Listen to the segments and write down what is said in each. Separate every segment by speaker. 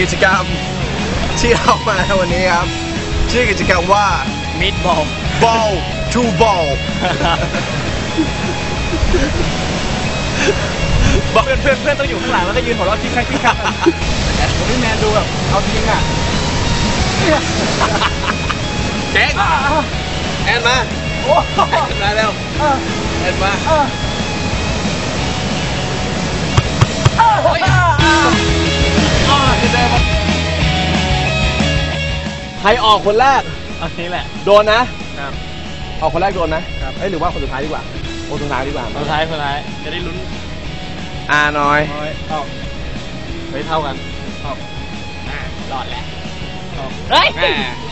Speaker 1: กิจกรรมที่เรามาในวันนี้ครับ ชื่อกิจกรรมว่า
Speaker 2: มิดบอล
Speaker 1: ball to ball
Speaker 2: เพื่อนเพื่อนเพื่อนต้องอยู่ข้างหลังแล้วก็ยืนหัวเราะทิ้งข้างทิ้งข้างผมพี่แมนดูแบบเอาทิ้งอะ
Speaker 1: เจ๊งแอนมา
Speaker 2: โอ้
Speaker 1: แอนมาเร็วแอนมา ใครออกคนแรก
Speaker 2: อันนี้แหละ
Speaker 1: โดนนะ
Speaker 2: ครับ
Speaker 1: ออกคนแรกโดนนะครับ เอ้ยหรือว่าคนสุดท้ายดีกว่า คนสุดท้ายดีกว่า
Speaker 2: คนท้ายคนท้าย จะได้ลุ้น
Speaker 1: อ่าน้อย
Speaker 2: น้อยออกไปเท่ากันออกอ่ารอดแหล้วออกเฮ้ย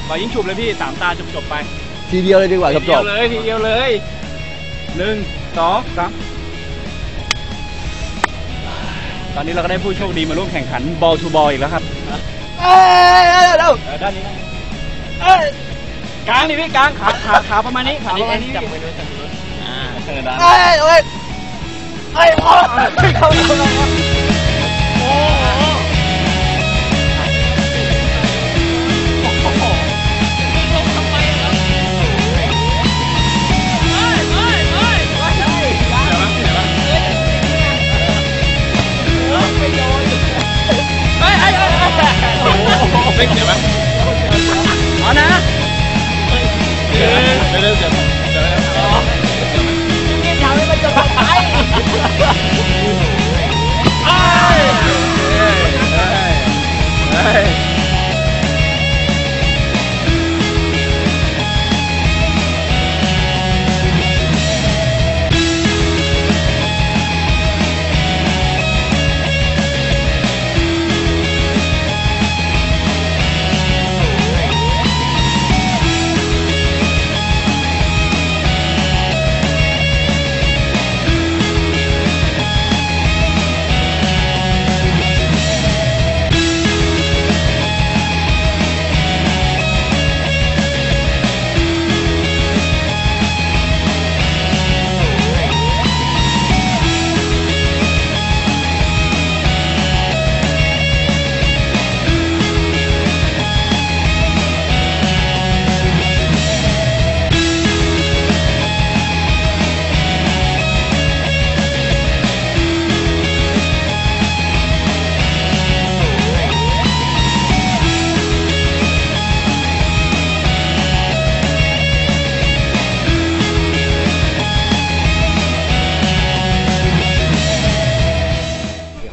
Speaker 2: ปล่อยยิงฉุบเลยพี่สามตาจบจบๆไป
Speaker 1: ทีเดียวเลยดีกว่าจบ
Speaker 2: ทีเดียวเลยทีเดียวเลยหนึ่งสองสาม ตอนนี้เราก็ได้ผู้โชคดีมาร่วมแข่งขันบอลทูบอลอีกแล้วครับ
Speaker 1: ๆเอ้ยเอ้ยเร็ว
Speaker 2: เออด้านนี้นะเอ้ยกลางนี่พี่กลางขาขาขาประมาณนี้ขาประมาณนี้จับไปด้วยจับไปด้วยอ่าเออได้
Speaker 1: เอ้ยเอ้ยเอ้ยพอ
Speaker 2: เข้าเข้าเข้า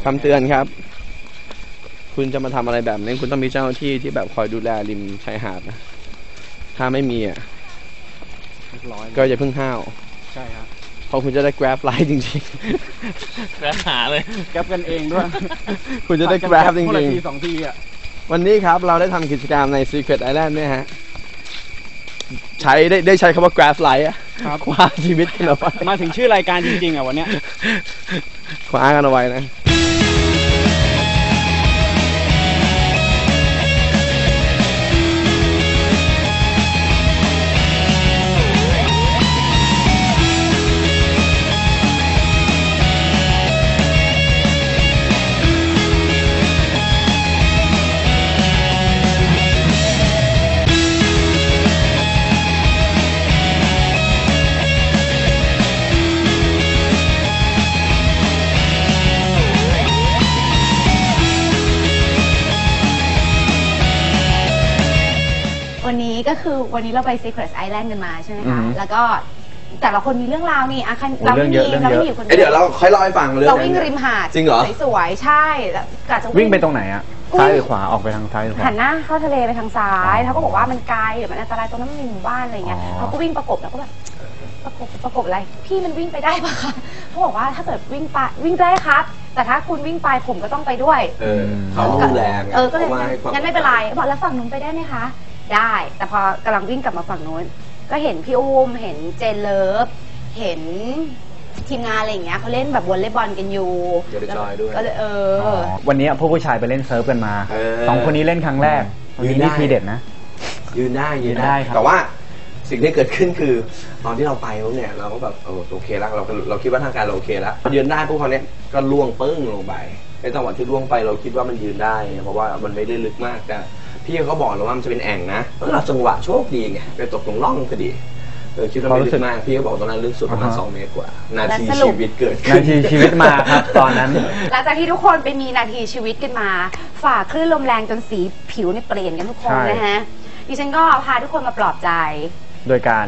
Speaker 2: คำเตื
Speaker 1: อนครับ คุณจะมาทำอะไรแบบนี้คุณต้องมีเจ้าหน้าที่ที่แบบคอยดูแลริมชายหาดนะถ้าไม่มีอะ
Speaker 2: ร้อย
Speaker 1: ก็อย่าเพิ่งห้าว
Speaker 2: ใช่ครับ
Speaker 1: เพราะคุณจะได้ grab ไลท์จริง
Speaker 2: แกหาเลย แกบกันเองด้วย
Speaker 1: ๆ คุณจะได้ grab จ
Speaker 2: คนละ
Speaker 1: ริง
Speaker 2: ทีสองทีอะ
Speaker 1: ๆ วันนี้ครับเราได้ทำกิจกรรมใน Secret Island เนี่ยฮะ ใช้ได้ได้ใช้คำว่า grab light อะ
Speaker 2: ครับ
Speaker 1: คว้าชีวิตกันเอาไว้
Speaker 2: มาถึงชื่อรายการจริงๆอะวันเนี้ย
Speaker 1: คว้ากันเอาไว้นะ
Speaker 3: ก็คือวันนี้เราไป Secret Island กันมาใช่ไหม
Speaker 1: อือ
Speaker 3: คะ
Speaker 1: ฮึ
Speaker 3: แล้วก็แต่ละคนมีเรื่องราวนี่อะคัน
Speaker 1: โอ้
Speaker 3: เราไม่
Speaker 1: เรื่
Speaker 3: มี
Speaker 1: องเยอะ
Speaker 3: เราไม่
Speaker 1: เรื่องเยอะ
Speaker 3: มีอยู่คน
Speaker 1: เอ้ยเดี๋ยวเราค่อยเล่าให้ฟังเรื่อง
Speaker 3: เรา
Speaker 1: นั้น
Speaker 3: วิ่งริมหาด
Speaker 1: จริงเหรอ
Speaker 3: สวยๆใช่แล้วกะจะ
Speaker 4: วิ่งไปตรงไหนอะซ้ายหรือขวาออกไปทางซ้ายหรือขวา
Speaker 3: หันหน้าเข้าทะเลไปทางซ้าย
Speaker 4: อ๋อ
Speaker 3: เขาก็บอกว่ามันไกลเดี๋ยวมันอันตรายตรงนั้นมันมีหมู่บ้านอะไรเงี้ย
Speaker 4: อ๋อ
Speaker 3: เขาก็วิ่งประกบแล้วก็แบบประกบประกบอะไร พี่มันวิ่งไปได้ปะคะเขาบอกว่าถ้าเกิดวิ่งไปวิ่งได้ครับ แต่ถ้าคุณวิ่งไปผมก็ต้องไปด้วย
Speaker 1: เออเขาต้องดูแลไง
Speaker 3: เออก็เลย
Speaker 1: พราะว่าให้ความ
Speaker 3: งั้นไม่เป็นไรบอกแล้วฝั่งนู้นไปได้ไหมคะ ได้ แต่พอกำลังวิ่งกลับมาฝั่งนู้น ก็เห็นพี่อุ้ม เห็นเจนเลิฟ เห็นทีมงานอะไรอย่างเงี้ยเขาเล่นแบบวอลเลย์บอลกันอยู่
Speaker 1: เดี๋ยวไปจอยด้วย
Speaker 3: ก็เลยเอออ
Speaker 4: วันนี้พวกผู้ชายไปเล่น surf กันมา
Speaker 1: เออ
Speaker 4: สองคนนี้เล่นครั้งแรก
Speaker 1: ยื
Speaker 4: วัน
Speaker 1: น
Speaker 4: นี้
Speaker 1: ได้
Speaker 4: นี่ทีเด็ดนะ
Speaker 1: ยืนได้ยืน
Speaker 4: ยืนได้
Speaker 1: ได้
Speaker 4: ครับ
Speaker 1: แต่ว่าสิ่งที่เกิดขึ้นคือ ตอนที่เราไปแล้วเนี่ยเราก็แบบเออโอเคแล้วเราเราคิดว่าทางการเราโอเคแล้วยืนได้พวกเขาเนี่ยก็ล่วงปึ้งลงไปในจังหวะที่ล่วงไปเราคิดว่ามันยืนได้ เพราะว่ามันไม่ได้ลึกมากแต่ พี่เขาบอกเราว่ามันจะเป็นแอ่งนะแล้วเราจังหวะโชคดีไงไปตกตรงร่องพอดีเออคิดว่าไม่ลึกมากพี่เขาบอกตอนนั้นลึกสุดประมาณ
Speaker 4: อ่าฮะ
Speaker 1: สองเมตรกว่า นาที
Speaker 3: แล้วสรุป
Speaker 1: ชีวิตเกิดขึ้
Speaker 4: นาทีชีวิตมาครับตอนนั้น
Speaker 3: หลังจากที่ทุกคนไปมีนาทีชีวิตกันมา ฝ่าคลื่นลมแรงจนสีผิวเนี่ยเปลี่ยนกันทุกคน
Speaker 4: ใช่
Speaker 3: นะฮะดิฉันก็พาทุกคนมาปลอบใจ
Speaker 4: โดยการ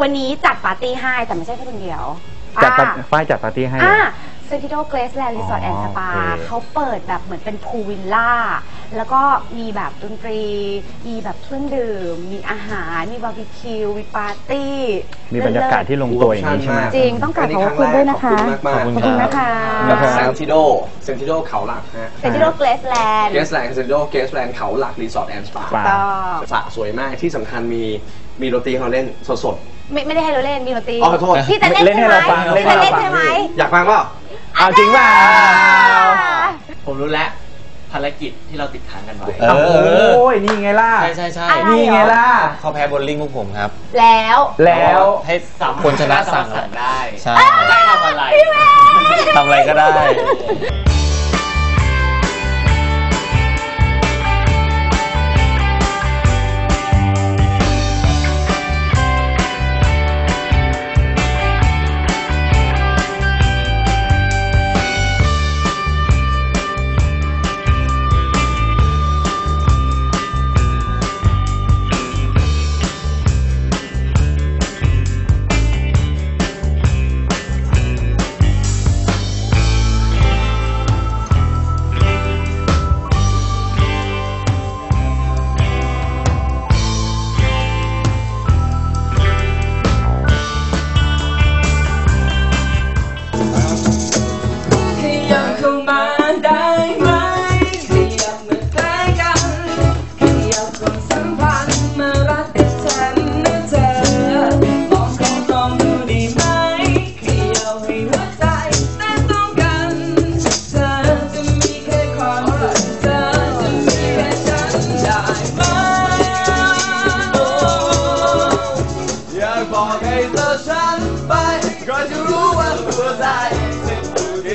Speaker 3: วันนี้จัดปาร์ตี้ให้แต่ไม่ใช่แค่คนเดียว
Speaker 4: จัดปา
Speaker 3: อ่า
Speaker 4: ฝ้ายจัดปาร์ตี้ให้
Speaker 3: อ่า Sentido Graceland Resort อ๋
Speaker 4: อ
Speaker 3: and Spa
Speaker 4: โอเค
Speaker 3: เขาเปิดแบบเหมือนเป็น pool villa แล้วก็มีแบบดนตรี มีแบบเครื่องดื่ม มีอาหาร มีบาร์บีคิว มีปาร์ตี้
Speaker 4: มีบรรยากาศที่ลงตัวอย่างนี้ใช่ไหม
Speaker 3: จริงต้องกราบขอบพระคุณด้วยนะคะ
Speaker 1: ขอบคุณมาก
Speaker 4: ขอบ
Speaker 3: ขอบคุณนะคะ
Speaker 4: ขอบคุณ
Speaker 1: ๆ
Speaker 4: ครับ
Speaker 1: Sentido Sentido เขาหลักฮะ
Speaker 3: Sentido Graceland Graceland Sentido Graceland เขา
Speaker 1: หลัก Resort and Spa สปา
Speaker 3: ก็
Speaker 1: สระสวยมากที่สำคัญมีมีดนตรีให้เราเล่นสด
Speaker 3: ไม่ไม่ได้ให้เราเล่นมีดนตรี
Speaker 1: อ๋อขอโทษ
Speaker 3: พี่จะเล่น
Speaker 4: เล่นให้
Speaker 3: ใช่ไหม
Speaker 4: เราฟัง
Speaker 3: พี่จะเล่นใช่ไหม
Speaker 1: ๆอยากฟังเปล่า
Speaker 4: เอาจริงเปล่า
Speaker 2: ผมรู้แล้ว ภารกิจที่เราติดค้างกันไว้
Speaker 5: เอ
Speaker 4: โอ้
Speaker 5: อ
Speaker 4: ยนี่ไงล่ะ
Speaker 2: ใช่ใช่ใช่
Speaker 3: อะไร
Speaker 4: นี่ไงล่ะ
Speaker 5: เขาแพ้โบลลิ่งพวกผมครับ
Speaker 3: แล้ว
Speaker 4: แล้ว
Speaker 5: ให้คนชนะสั่ง
Speaker 2: สั่ง ได้
Speaker 5: ใช่
Speaker 2: ได้ทำอะไร
Speaker 5: ทำอะไรก็ได้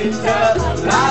Speaker 6: อ